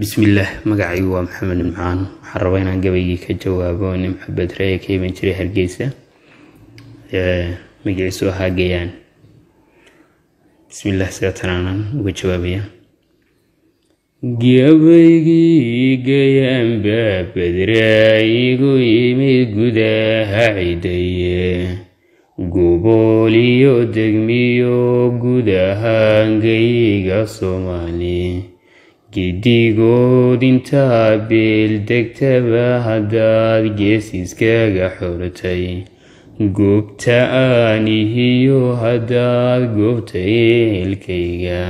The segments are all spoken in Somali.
bismillaah magacaygu waa maxamed nimcaan waxaan rabaa inaan gabaygii ka jawaabo nin maxamed ree ka iman jiray hargeysa. Magaciisu ahaa gayaan. Bismillaah sida uga jawaabaya gabaygii gayaan baa badraa igu yimid gudaha cidaye gobol iyo degmiyo gudahaangayga soomaali giddigood intaa beel degtaba haddaad gees iskaga xortay goobta aanihiyo haddaad goobtay ehelkayga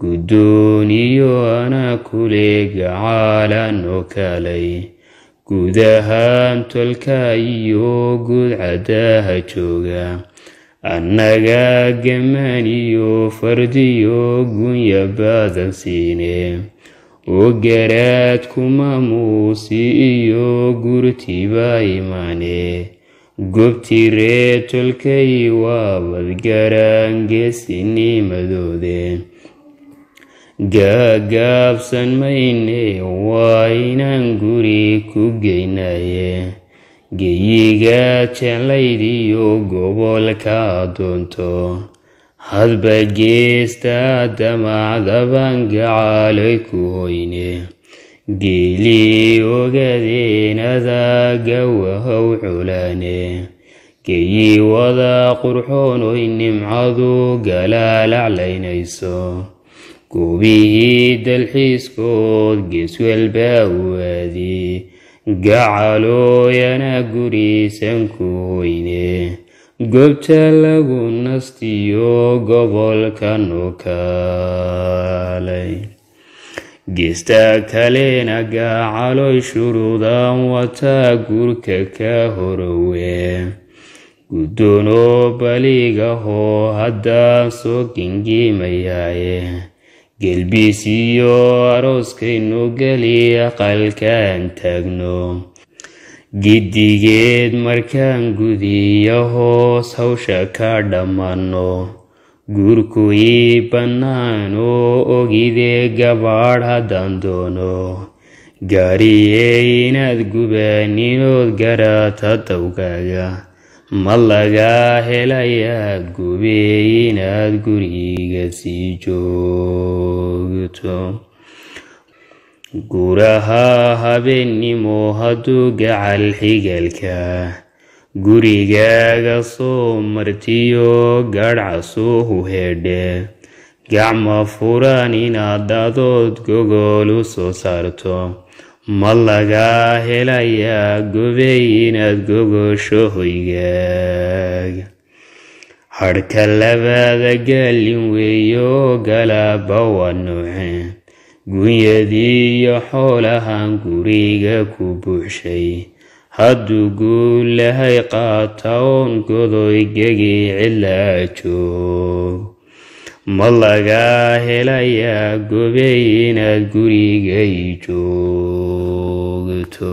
guddooniyo anaa kule gacaalan oo kalay guudahaan tolka iyo guudcadaha jooga annaga gamaniyo fardiyo gunya badan siine oo garaad kumaamuusi iyo gurtibaa imaane gobtii ree tolkay waabad garaan geesinimadoode gaagaabsan mayne waa inaan guri ku geynaye geyiga jeclaydiyo gobolka adoonto hadba geesta damacdaban gacaalay ku hoyne geelii ogadeenada gawahow culaane geyi wada qurxoonoy nimcadu galaalaclaynayso goobihii dalxiiskood geeswalba waadi gacalooyana guriisan ku hoyne goobta lagu nastiyo gobolka nokaalay. Geesta kalena gacaloy shuruudan wataa gurka ka horowe. Guddoonoo baligahoo haddaan soo gengiimayaaye gelbiisiyo arooskaynu geli aqalkaan taagno giddigeed markaan gudiya hoos hawsha ka dhammaanno guurkuwii bannaan oo ogidee gabaadh haddaan doono gaariyey inaad gubaaninood garaata dawgaaga ma lagaa helayaa gubey inaad guriga sii joogto guraha habeennimo hadduu gacal xigaalka gurigaaga soo martiyo gadhcasuuhu heedhe gacma furan inaad dadood gogol u soo saarto ma lagaa helayaa gobey inaad gogosho hoygaaga hadhka labaada gaalin weeyo galaaba waa nooce gunyadiiyo xoolahan guriga ku buuxshay. Hadduu guulahay qaata oon godoy gegi cilaa joog ma lagaa helayaa gobey inaad gurigay joogto